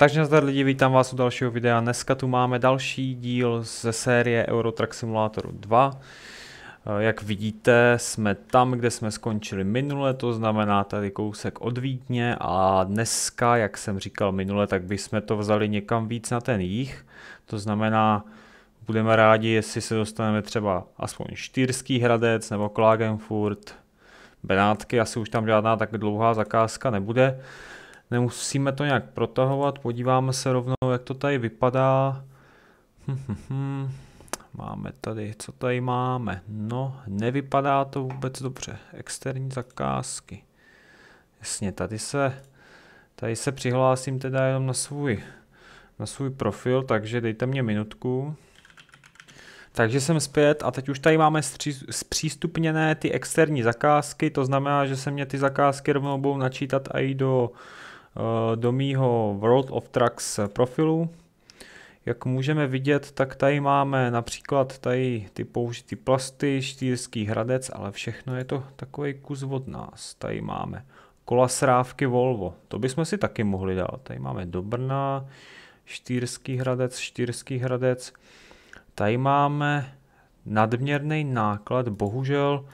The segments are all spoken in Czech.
Takže nazdar lidi, vítám vás u dalšího videa. Dneska tu máme další díl ze série Euro Truck Simulator 2. Eh, jak vidíte, jsme tam, kde jsme skončili minule, to znamená tady kousek od Vídně a dneska, jak jsem říkal minule, tak bychom to vzali někam víc na ten jich. To znamená, budeme rádi, jestli se dostaneme třeba aspoň Štýrský Hradec nebo Klagenfurt, Benátky, asi už tam žádná tak dlouhá zakázka nebude. Nemusíme to nějak protahovat, podíváme se rovnou, jak to tady vypadá. Máme tady, co tady máme? No, nevypadá to vůbec dobře. Externí zakázky. Jasně, tady se, tady se přihlásím teda jenom na svůj, na svůj profil, takže dejte mě minutku. Takže jsem zpět a teď už tady máme zpřístupněné ty externí zakázky, to znamená, že se mě ty zakázky rovnou budou načítat i do do mýho World of Trucks profilu. Jak můžeme vidět, tak tady máme například tady ty použitý plasty, štýrský hradec, ale všechno je to takový kus od nás. Tady máme kola srávky Volvo, to bychom si taky mohli dát. Tady máme do Brna, štýrský hradec, štýrský hradec. Tady máme nadměrný náklad, bohužel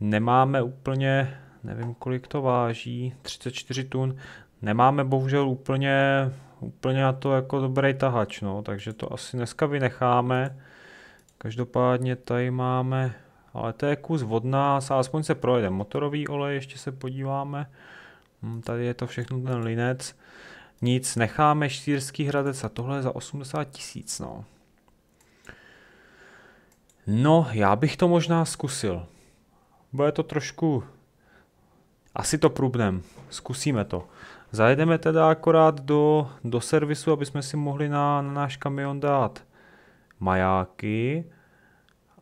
nemáme úplně, nevím kolik to váží, 34 tun, nemáme bohužel úplně, úplně na to jako dobrý tahač, no, takže to asi dneska vynecháme. Každopádně tady máme, ale to je kus od nás, a aspoň se projede motorový olej, ještě se podíváme. Hm, tady je to všechno ten linec. Nic, necháme štýrský hradec a tohle je za 80 tisíc, no. No, já bych to možná zkusil. Bude to trošku... Asi to průbnem. Zkusíme to. Zajedeme teda akorát do, do servisu, aby jsme si mohli na, na náš kamion dát majáky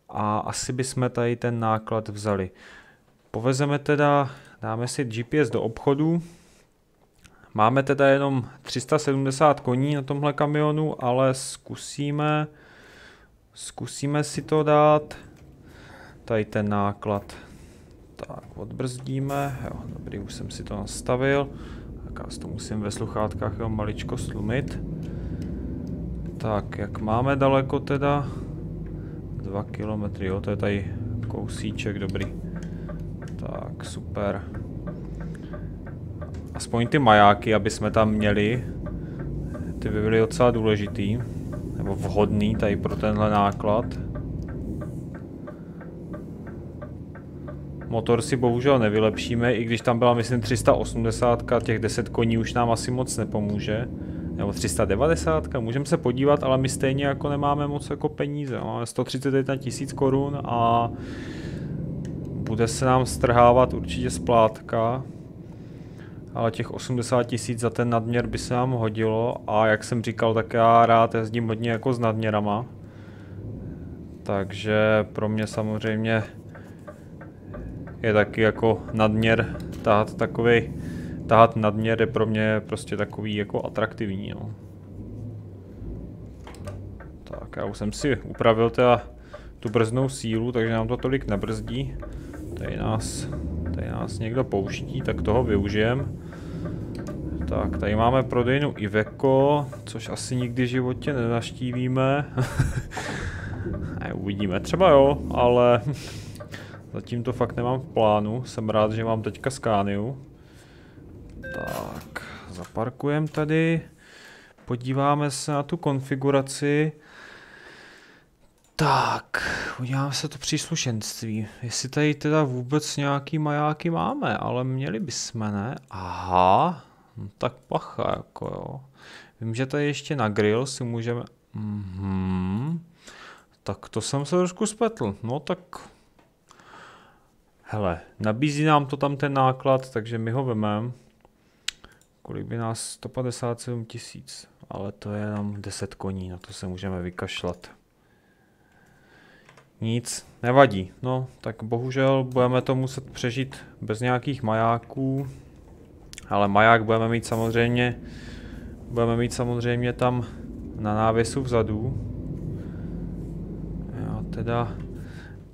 a asi bychom tady ten náklad vzali. Povezeme teda, dáme si GPS do obchodu, máme teda jenom 370 koní na tomhle kamionu, ale zkusíme, zkusíme si to dát, tady ten náklad. Tak, odbrzdíme, jo, dobrý, už jsem si to nastavil. Já to musím ve sluchátkách jo, maličko slumit. Tak, jak máme daleko teda? Dva kilometry, jo, to je tady kousíček, dobrý. Tak, super. Aspoň ty majáky, aby jsme tam měli. Ty by byly docela důležitý. Nebo vhodný tady pro tenhle náklad. Motor si bohužel nevylepšíme, i když tam byla myslím 380, těch 10 koní už nám asi moc nepomůže. Nebo 390, můžeme se podívat, ale my stejně jako nemáme moc jako peníze. Máme 131 tisíc korun a bude se nám strhávat určitě splátka. Ale těch 80 tisíc za ten nadměr by se nám hodilo a jak jsem říkal, tak já rád jezdím hodně jako s nadměrama. Takže pro mě samozřejmě je taky jako nadměr, tahat takový, tahat nadměr je pro mě prostě takový jako atraktivní, no. Tak já už jsem si upravil teda tu brznou sílu, takže nám to tolik nebrzdí. Tady nás, tady nás někdo pouští, tak toho využijem. Tak, tady máme prodejnu Iveco, což asi nikdy v životě nenaštívíme. ne, uvidíme, třeba jo, ale Zatím to fakt nemám v plánu, jsem rád, že mám teďka Scaniu. Tak, zaparkujeme tady. Podíváme se na tu konfiguraci. Tak, podíváme se to příslušenství. Jestli tady teda vůbec nějaký majáky máme, ale měli bychom, ne? Aha, no tak pacha, jako jo. Vím, že tady ještě na grill si můžeme... Mhm. Tak to jsem se trošku spletl. No tak Hele, nabízí nám to tam ten náklad, takže my ho vememe. Kolik by nás? 157 tisíc. Ale to je jenom 10 koní, na to se můžeme vykašlat. Nic, nevadí. No, tak bohužel budeme to muset přežít bez nějakých majáků. Ale maják budeme mít samozřejmě, budeme mít samozřejmě tam na návěsu vzadu. Jo, teda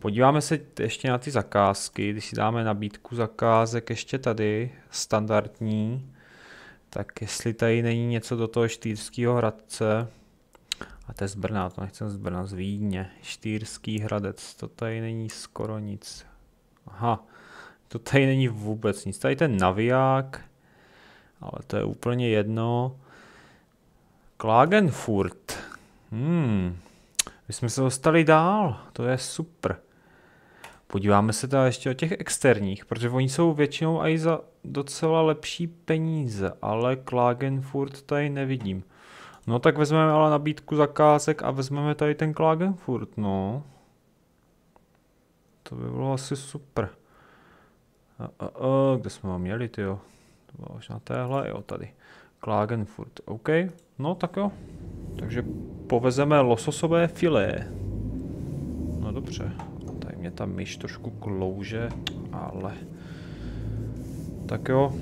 Podíváme se ještě na ty zakázky, když si dáme nabídku zakázek ještě tady, standardní, Tak jestli tady není něco do toho štýrského hradce, a to je z Brna, to nechcem z Brna, z Vídně, štýrský hradec, to tady není skoro nic. Aha, to tady není vůbec nic, tady ten naviják, ale to je úplně jedno. Klagenfurt, hmm, my jsme se dostali dál, to je super. Podíváme se teda ještě o těch externích, protože oni jsou většinou i za docela lepší peníze, ale Klagenfurt tady nevidím. No tak vezmeme ale nabídku zakázek a vezmeme tady ten Klagenfurt, no. To by bylo asi super. A, a, a, kde jsme ho měli, jo? To bylo až na téhle, jo, tady. Klagenfurt, OK. No tak jo. Takže povezeme lososové filé. No dobře. Mě ta myš trošku klouže, ale... Tak jo.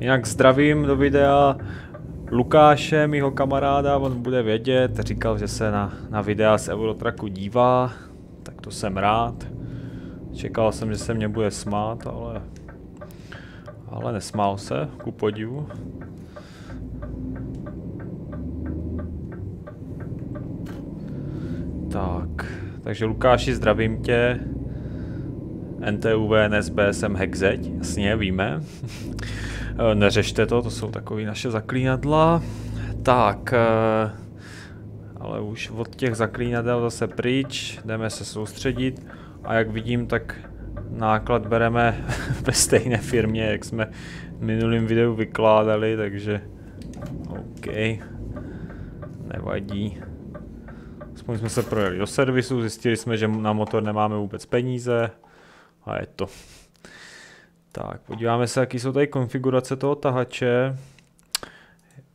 Jinak zdravím do videa Lukáše, mýho kamaráda, on bude vědět, říkal, že se na, na videa z Eurotraku dívá, tak to jsem rád. Čekal jsem, že se mě bude smát, ale, ale nesmál se, ku podivu. Tak, takže Lukáši, zdravím tě. NTUV, NSB, jsem Hexeď, jasně, víme. Neřešte to, to jsou takový naše zaklínadla. Tak, eh, ale už od těch zaklínadel zase pryč, jdeme se soustředit a jak vidím, tak náklad bereme ve stejné firmě, jak jsme v minulém videu vykládali, takže OK, nevadí. Aspoň jsme se projeli do servisu, zjistili jsme, že na motor nemáme vůbec peníze a je to. Tak, podíváme se, jaký jsou tady konfigurace toho tahače,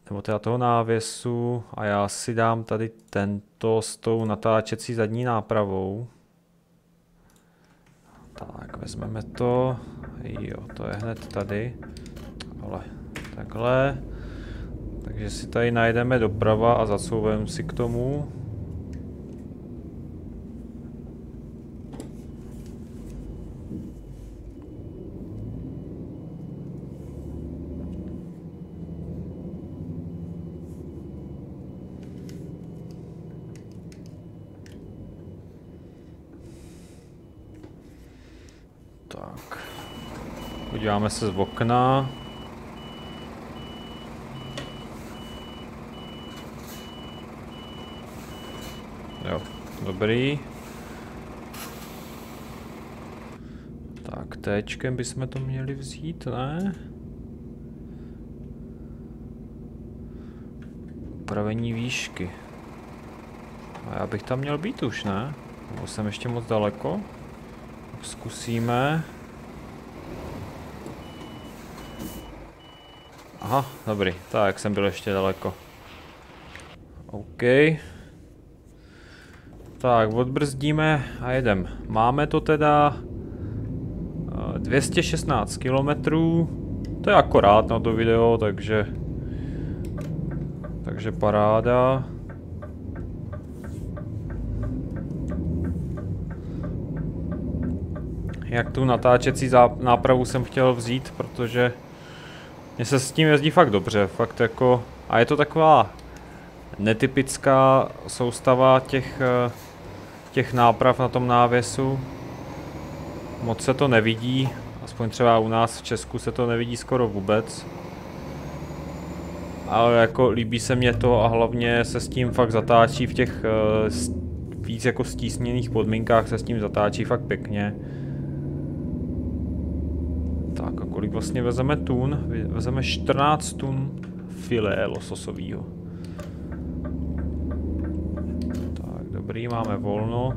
nebo teda toho návěsu a já si dám tady tento s tou natáčecí zadní nápravou. Tak, vezmeme to, jo, to je hned tady, ale takhle. Takže si tady najdeme doprava a zasouvem si k tomu. Podíváme se z okna. Jo, dobrý. Tak, Tčkem bychom to měli vzít, ne? Upravení výšky. A já bych tam měl být už, ne? Nebo jsem ještě moc daleko? Tak zkusíme. Aha, dobrý. Tak, jsem byl ještě daleko. OK. Tak, odbrzdíme a jedem. Máme to teda 216 eh, kilometrů. To je akorát na to video, takže... Takže paráda. Jak tu natáčecí nápravu jsem chtěl vzít, protože mně se s tím jezdí fakt dobře, fakt jako... A je to taková netypická soustava těch, eh, těch náprav na tom návěsu. Moc se to nevidí, aspoň třeba u nás v Česku se to nevidí skoro vůbec. Ale jako líbí se mě to a hlavně se s tím fakt zatáčí v těch uh, víc jako stísněných podmínkách se s tím zatáčí fakt pěkně. Kolik vlastně vezeme tun? Vezeme 14 tun filé lososového. Tak, dobrý, máme volno.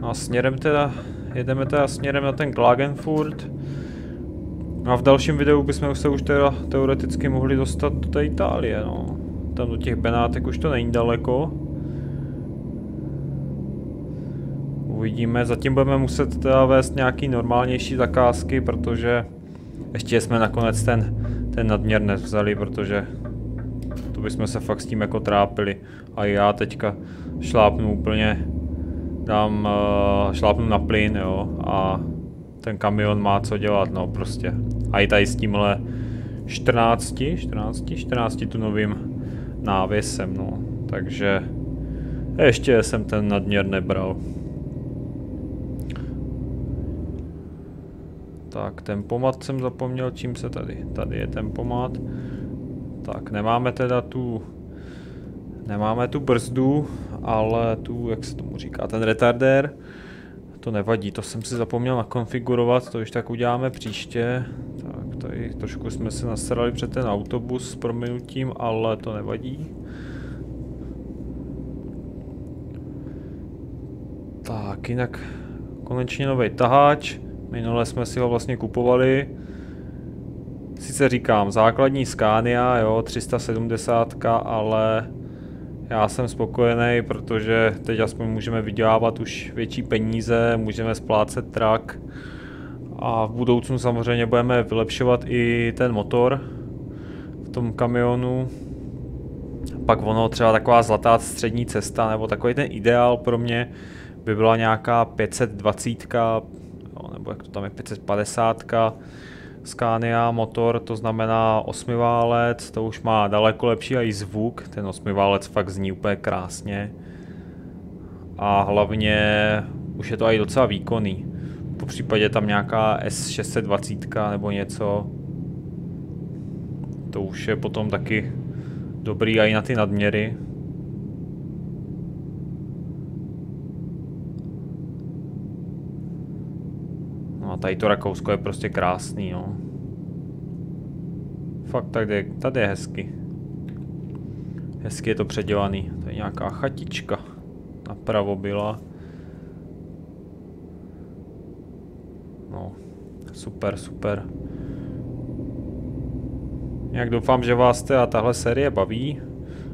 No a směrem teda, jedeme teda směrem na ten Klagenfurt. No a v dalším videu bychom se už teda teoreticky mohli dostat do té Itálie, no. Tam do těch Benátek už to není daleko. Uvidíme, zatím budeme muset teda vést nějaký normálnější zakázky, protože ještě jsme nakonec ten, ten nadměr nevzali, protože to bychom se fakt s tím jako trápili. A já teďka šlápnu úplně, dám, uh, šlápnu na plyn, jo, a ten kamion má co dělat, no prostě. A i tady s tímhle 14, 14, 14 tunovým návěsem, no. Takže ještě jsem ten nadměr nebral. Tak, tempomat jsem zapomněl, čím se tady. Tady je tempomat. Tak, nemáme teda tu... Nemáme tu brzdu, ale tu, jak se tomu říká, ten retardér. To nevadí, to jsem si zapomněl nakonfigurovat, to už tak uděláme příště. Tak, tady trošku jsme se nasrali před ten autobus s prominutím, ale to nevadí. Tak, jinak konečně nový taháč. Minule jsme si ho vlastně kupovali. Sice říkám, základní Scania, jo, 370, ale já jsem spokojený, protože teď aspoň můžeme vydělávat už větší peníze, můžeme splácet trak a v budoucnu samozřejmě budeme vylepšovat i ten motor v tom kamionu. Pak ono třeba taková zlatá střední cesta, nebo takový ten ideál pro mě by byla nějaká 520, nebo jak to tam je, 550 Scania motor, to znamená osmiválec, to už má daleko lepší i zvuk, ten osmiválec fakt zní úplně krásně. A hlavně už je to i docela výkonný. Po případě tam nějaká S620 nebo něco. To už je potom taky dobrý i na ty nadměry. Tady to Rakousko je prostě krásný, no. Fakt tady, tady je hezky. Hezky je to předělaný. To je nějaká chatička. Napravo byla. No, super, super. Jak doufám, že vás ta tahle série baví.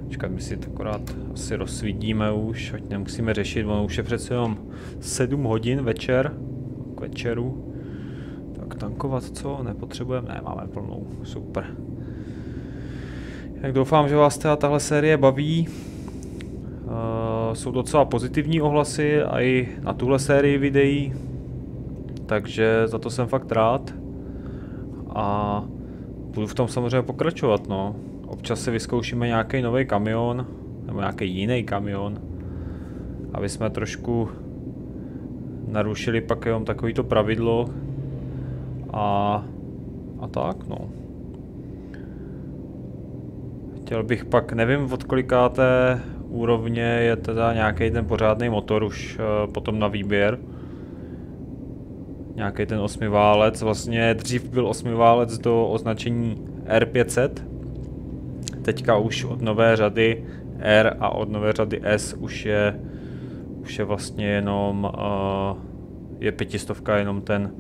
Počkat, my si to akorát asi rozsvídíme už, ať nemusíme řešit, ono už je přece jenom 7 hodin večer k večeru. Tak tankovat co? Nepotřebujeme? Ne, máme plnou. Super. Tak doufám, že vás teda tahle série baví. Uh, jsou docela pozitivní ohlasy a i na tuhle sérii videí. Takže za to jsem fakt rád. A budu v tom samozřejmě pokračovat, no. Občas si vyzkoušíme nějaký nový kamion, nebo nějaký jiný kamion, aby jsme trošku narušili pak jenom takovýto pravidlo a, a tak, no. Chtěl bych pak, nevím od kolikáté úrovně je teda nějaký ten pořádný motor už uh, potom na výběr. Nějaký ten osmiválec, vlastně dřív byl osmiválec do označení R500. Teďka už od nové řady R a od nové řady S už je, už je vlastně jenom, uh, je pětistovka jenom ten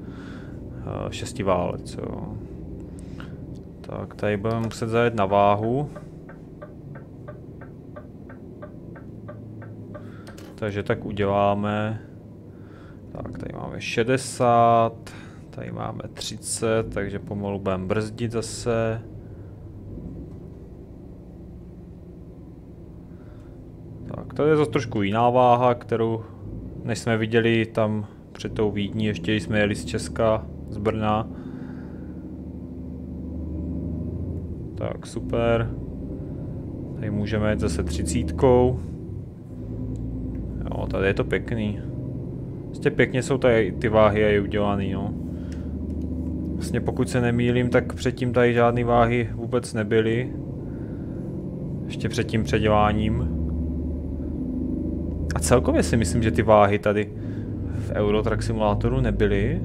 šestiválec. Jo. Tak tady budeme muset zajet na váhu. Takže tak uděláme. Tak, tady máme 60, tady máme 30, takže pomalu budeme brzdit zase. Tak, tady je zase trošku jiná váha, kterou než jsme viděli tam před tou Vídní, ještě jsme jeli z Česka, z Brna. Tak, super. Tady můžeme jít zase třicítkou. Jo, tady je to pěkný. Vlastně pěkně jsou tady ty váhy a je udělaný, no. Vlastně pokud se nemýlím, tak předtím tady žádné váhy vůbec nebyly. Ještě před tím předěláním. A celkově si myslím, že ty váhy tady v Eurotrack simulátoru nebyly.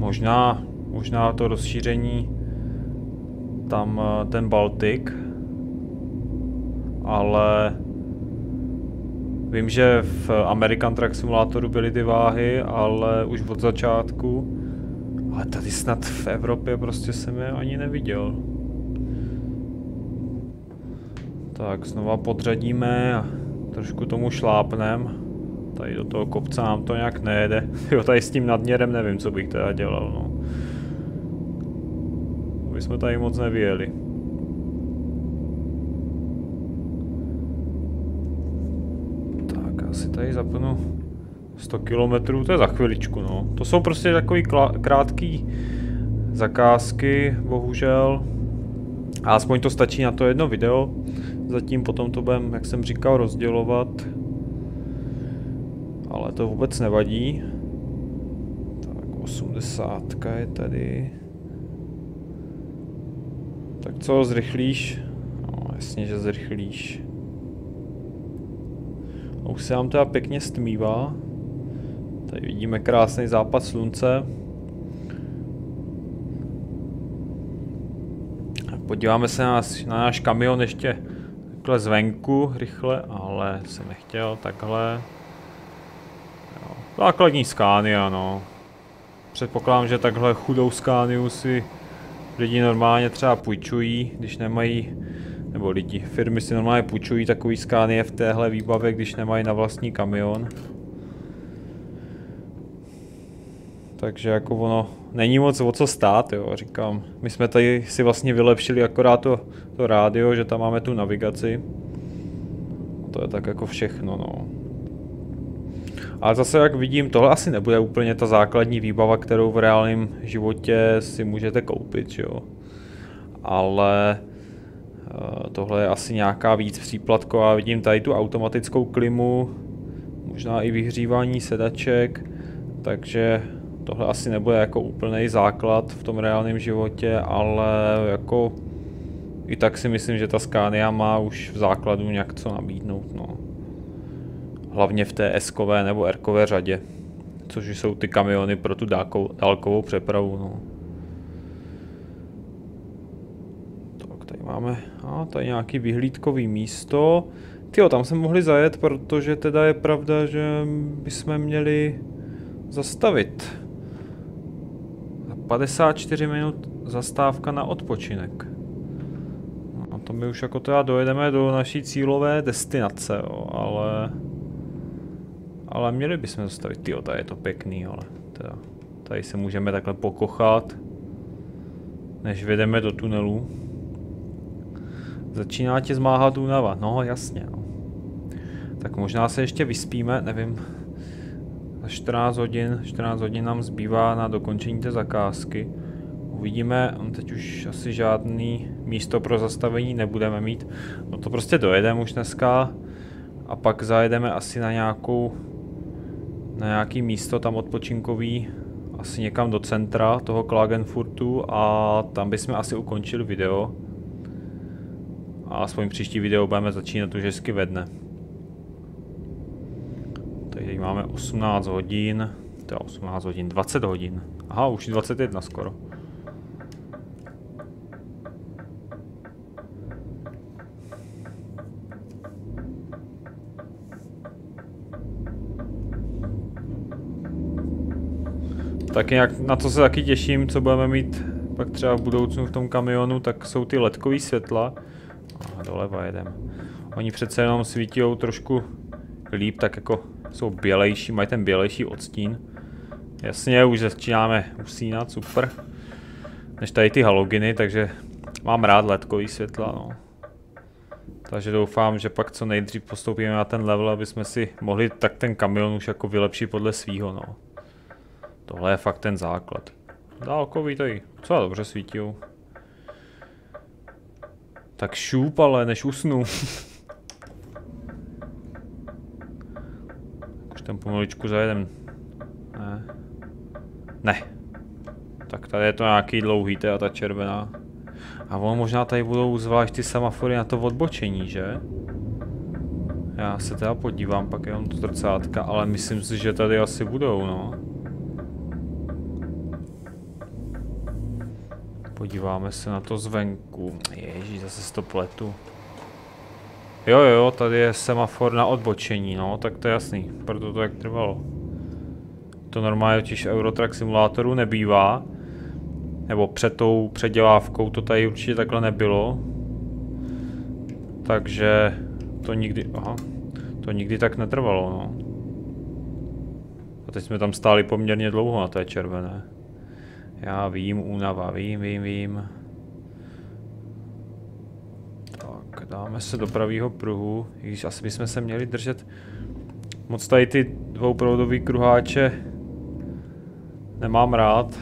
Možná, možná to rozšíření tam eh, ten Baltik, ale Vím, že v American Truck Simulatoru byly ty váhy, ale už od začátku. Ale tady snad v Evropě prostě jsem je ani neviděl. Tak znova podřadíme a trošku tomu šlápnem. Tady do toho kopce nám to nějak nejede. Jo, tady s tím nadměrem nevím, co bych teda dělal, no. My jsme tady moc nevěli. tady zapnu 100 kilometrů, to je za chviličku, no. To jsou prostě takový krátký zakázky, bohužel. A aspoň to stačí na to jedno video. Zatím potom to budeme, jak jsem říkal, rozdělovat. Ale to vůbec nevadí. Tak 80 je tady. Tak co, zrychlíš? No, jasně, že zrychlíš. A už se nám teda pěkně stmívá. Tady vidíme krásný západ slunce. Podíváme se na, na náš kamion ještě takhle zvenku rychle, ale jsem nechtěl takhle. Základní Scania, no. Předpokládám, že takhle chudou Scaniu si lidi normálně třeba půjčují, když nemají, nebo lidi, firmy si normálně půjčují takový Scania v téhle výbavě, když nemají na vlastní kamion. Takže jako ono není moc o co stát, jo, říkám. My jsme tady si vlastně vylepšili akorát to, to rádio, že tam máme tu navigaci. To je tak jako všechno, no. Ale zase jak vidím, tohle asi nebude úplně ta základní výbava, kterou v reálném životě si můžete koupit, jo. Ale eh, tohle je asi nějaká víc příplatková. Vidím tady tu automatickou klimu, možná i vyhřívání sedaček, takže tohle asi nebude jako úplný základ v tom reálném životě, ale jako i tak si myslím, že ta Scania má už v základu nějak co nabídnout, no. Hlavně v té s nebo r řadě, což jsou ty kamiony pro tu dálkovou, dálkovou přepravu, no. Tak tady máme, a tady nějaký vyhlídkový místo. Tyjo, tam jsme mohli zajet, protože teda je pravda, že bychom měli zastavit 54 minut zastávka na odpočinek. No to my už jako teda dojedeme do naší cílové destinace, jo, ale... Ale měli bychom zastavit, tyjo, tady je to pěkný, ale teda, tady se můžeme takhle pokochat, než vedeme do tunelu. Začíná tě zmáhat únava, no jasně, no. Tak možná se ještě vyspíme, nevím, 14 hodin, 14 hodin nám zbývá na dokončení té zakázky. Uvidíme, teď už asi žádný místo pro zastavení nebudeme mít. No to prostě dojedeme už dneska a pak zajedeme asi na nějakou na nějaký místo tam odpočinkový, asi někam do centra toho Klagenfurtu a tam bychom asi ukončili video. A aspoň příští video budeme začínat už hezky ve dne. Tady máme 18 hodin, to je 18 hodin, 20 hodin. Aha, už 21 skoro. Tak nějak na to se taky těším, co budeme mít pak třeba v budoucnu v tom kamionu, tak jsou ty ledkový světla. A doleva jedem. Oni přece jenom svítí trošku líp, tak jako jsou bělejší, mají ten bělejší odstín. Jasně, už začínáme usínat, super. Než tady ty halogeny, takže mám rád ledkový světla, no. Takže doufám, že pak co nejdřív postoupíme na ten level, aby jsme si mohli tak ten kamion už jako vylepšit podle svýho, no. Tohle je fakt ten základ. Dálkový tady, co dobře svítí. Tak šup ale, než usnu. Tam pomaličku zajedem. Ne. Ne. Tak tady je to nějaký dlouhý, teda ta červená. A ono možná tady budou zvlášť ty semafory na to odbočení, že? Já se teda podívám pak jenom to zrcátka, ale myslím si, že tady asi budou, no. Podíváme se na to zvenku. Ježíš, zase to pletu. Jo, jo, tady je semafor na odbočení, no, tak to je jasný, proto to jak trvalo. To normálně totiž Eurotrack simulátoru nebývá. Nebo před tou předělávkou to tady určitě takhle nebylo. Takže to nikdy, aha, to nikdy tak netrvalo, no. A teď jsme tam stáli poměrně dlouho na té červené. Já vím, únava, vím, vím, vím. Dáme se do pravého pruhu, i když asi bychom se měli držet Moc tady ty dvouproudový kruháče nemám rád.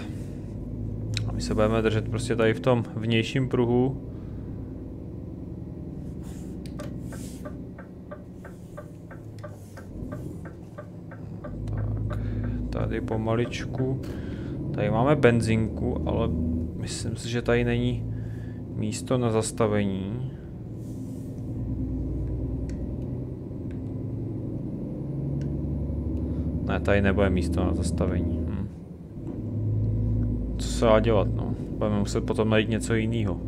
A my se budeme držet prostě tady v tom vnějším pruhu. Tak, tady pomaličku. Tady máme benzinku, ale myslím si, že tady není místo na zastavení. Ne, tady nebude místo na zastavení. Hm. Co se dá dělat, no? Budeme muset potom najít něco jiného.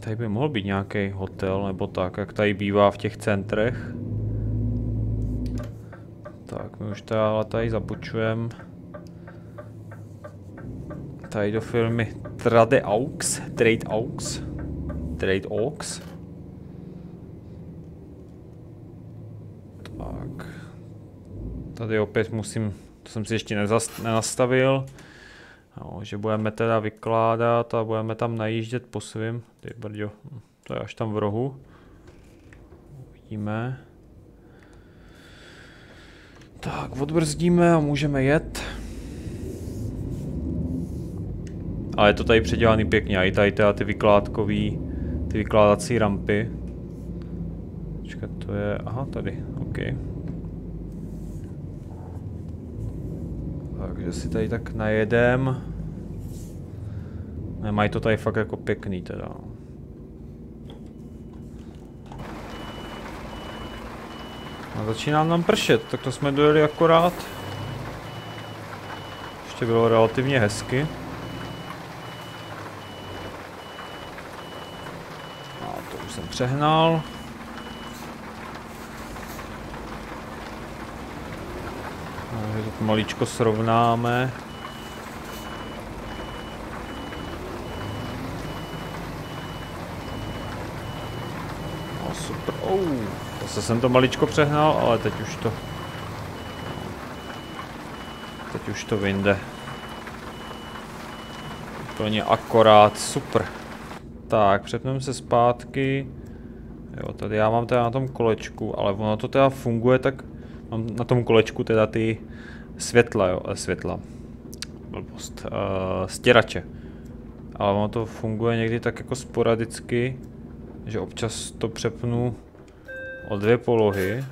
Tady by mohl být nějaký hotel nebo tak, jak tady bývá v těch centrech. Tak, my už tady, tady zabučujeme. Tady do filmy Trade Aux, Trade Aux, Trade Aux. Tak. Tady opět musím, to jsem si ještě nenastavil, no, že budeme teda vykládat a budeme tam najíždět po svým. Ty brďo, to je až tam v rohu. Uvidíme. Tak, odbrzdíme a můžeme jet. Ale je to tady předělaný pěkně, a i tady teda ty vykládkový, ty vykládací rampy. Počkat, to je, aha, tady, OK. Takže si tady tak najedem. Ne, mají to tady fakt jako pěkný teda. A začíná nám pršet, tak to jsme dojeli akorát. Ještě bylo relativně hezky. A to už jsem přehnal. Takže to maličko srovnáme. No super, oh, zase jsem to maličko přehnal, ale teď už to... Teď už to vyjde. Úplně akorát, super. Tak, přepneme se zpátky. Jo, tady já mám teda na tom kolečku, ale ono to teda funguje tak... Mám na tom kolečku teda ty světla, jo, eh, světla. Blbost. Uh, stěrače. Ale ono to funguje někdy tak jako sporadicky, že občas to přepnu o dvě polohy.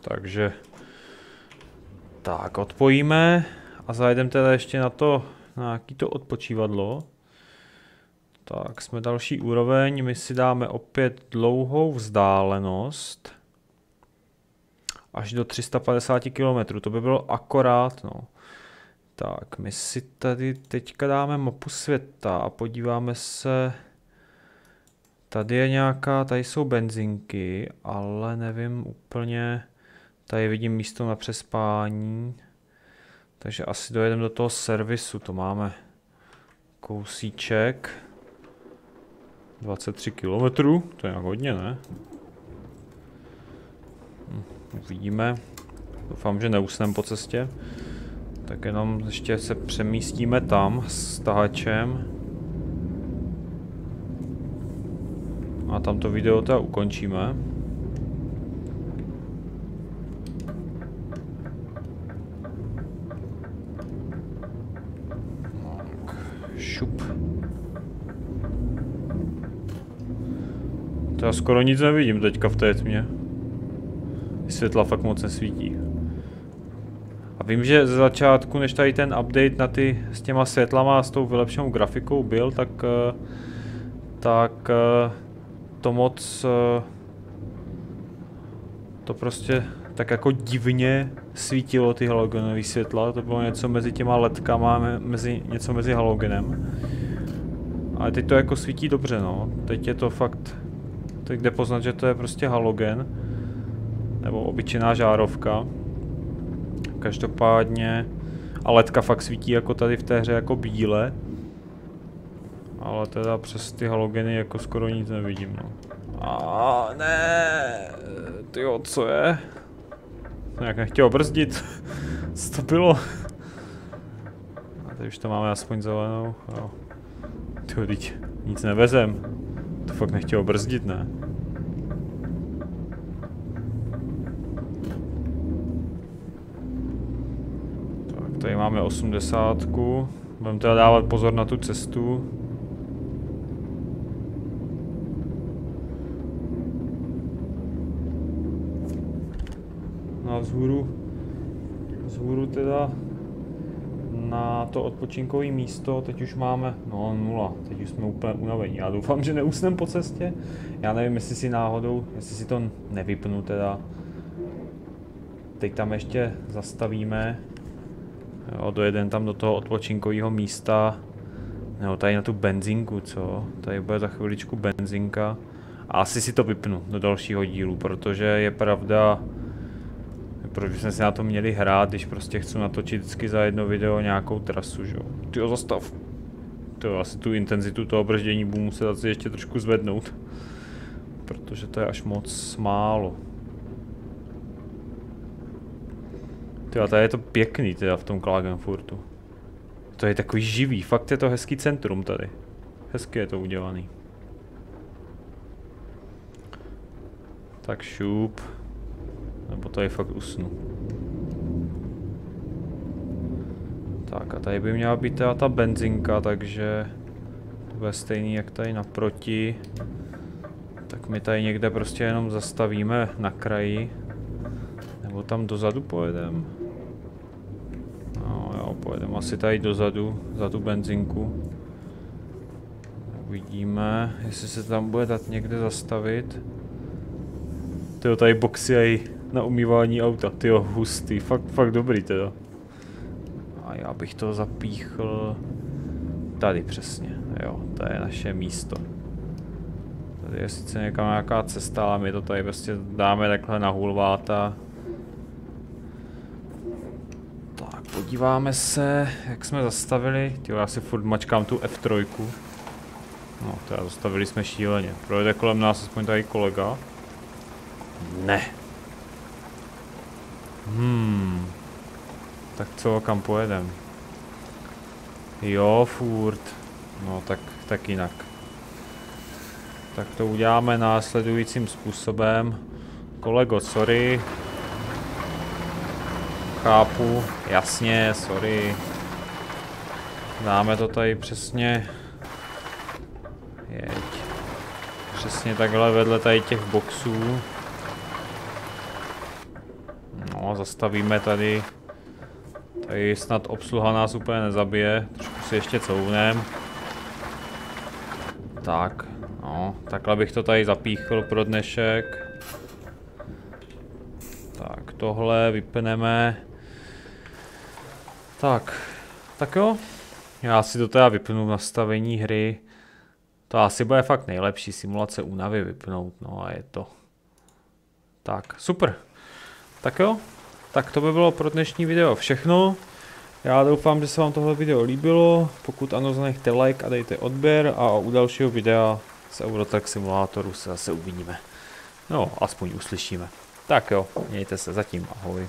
Takže... Tak, odpojíme a zajdeme teda ještě na to, na nějaký to odpočívadlo. Tak, jsme další úroveň, my si dáme opět dlouhou vzdálenost až do 350 km, to by bylo akorát, no. Tak, my si tady teďka dáme mapu světa a podíváme se... Tady je nějaká, tady jsou benzinky, ale nevím úplně... Tady vidím místo na přespání. Takže asi dojedeme do toho servisu, to máme kousíček. 23 km, to je nějak hodně, ne? Uvidíme. Doufám, že neusnem po cestě. Tak jenom ještě se přemístíme tam s tahačem. A tam to video teda ukončíme. Šup. To já skoro nic nevidím teďka v té tmě světla fakt moc nesvítí. A vím, že ze začátku, než tady ten update na ty s těma světlama a s tou vylepšenou grafikou byl, tak, eh, tak eh, to moc eh, to prostě tak jako divně svítilo ty halogenové světla, to bylo něco mezi těma ledkama, mezi, něco mezi halogenem. Ale teď to jako svítí dobře no, teď je to fakt, teď jde poznat, že to je prostě halogen nebo obyčejná žárovka. Každopádně, a ledka fakt svítí jako tady v té hře jako bíle. Ale teda přes ty halogeny jako skoro nic nevidím, no. A ne, tyjo, co je? Jak nechtěl brzdit. co to bylo? A teď už to máme aspoň zelenou, jo. Tyjo, teď nic nevezem. To fakt nechtěl brzdit, ne? Tady máme 80. Budeme teda dávat pozor na tu cestu. Na vzhůru, vzhůru teda na to odpočinkové místo, teď už máme, no nula, teď už jsme úplně unavení. Já doufám, že neusnem po cestě. Já nevím, jestli si náhodou, jestli si to nevypnu teda. Teď tam ještě zastavíme. Jo, dojedem tam do toho odpočinkového místa. Nebo tady na tu benzinku, co? Tady bude za chviličku benzinka. A asi si to vypnu do dalšího dílu, protože je pravda, proč bychom si na to měli hrát, když prostě chci natočit vždycky za jedno video nějakou trasu, že jo. Tyjo, zastav. To asi tu intenzitu toho brždění budu muset asi ještě trošku zvednout. Protože to je až moc málo. Tyjo, tady je to pěkný teda v tom Klagenfurtu. To je takový živý, fakt je to hezký centrum tady. Hezky je to udělaný. Tak šup. Nebo tady fakt usnu. Tak a tady by měla být teda ta benzinka, takže to bude stejný jak tady naproti. Tak my tady někde prostě jenom zastavíme na kraji. Nebo tam dozadu pojedeme. Asi tady dozadu, za tu benzinku. Uvidíme, jestli se tam bude dát někde zastavit. Tyjo, tady boxy na umývání auta. Tyjo, hustý, fakt, fakt dobrý teda. A já bych to zapíchl tady přesně, jo, to je naše místo. Tady je sice někam nějaká cesta, ale my to tady prostě dáme takhle na hulváta. Tak, podíváme se, jak jsme zastavili. Tyjo, já si furt mačkám tu F3. No, teda zastavili jsme šíleně. Projede kolem nás aspoň tady kolega. Ne. Hmm. Tak co, kam pojedem? Jo, furt. No tak, tak jinak. Tak to uděláme následujícím způsobem. Kolego, sorry. Chápu, jasně, sorry. Dáme to tady přesně. Jeď. Přesně takhle vedle tady těch boxů. No, zastavíme tady. Tady snad obsluha nás úplně nezabije. Trošku si ještě couvnem. Tak, no, takhle bych to tady zapíchl pro dnešek. Tak, tohle vypneme. Tak, tak jo. Já si to teda vypnu v nastavení hry. To asi bude fakt nejlepší simulace únavy vypnout, no a je to. Tak, super. Tak jo, tak to by bylo pro dnešní video všechno. Já doufám, že se vám tohle video líbilo. Pokud ano, zanechte like a dejte odběr a u dalšího videa z Eurotrack Simulátoru se zase uvidíme. No, aspoň uslyšíme. Tak jo, mějte se zatím, ahoj.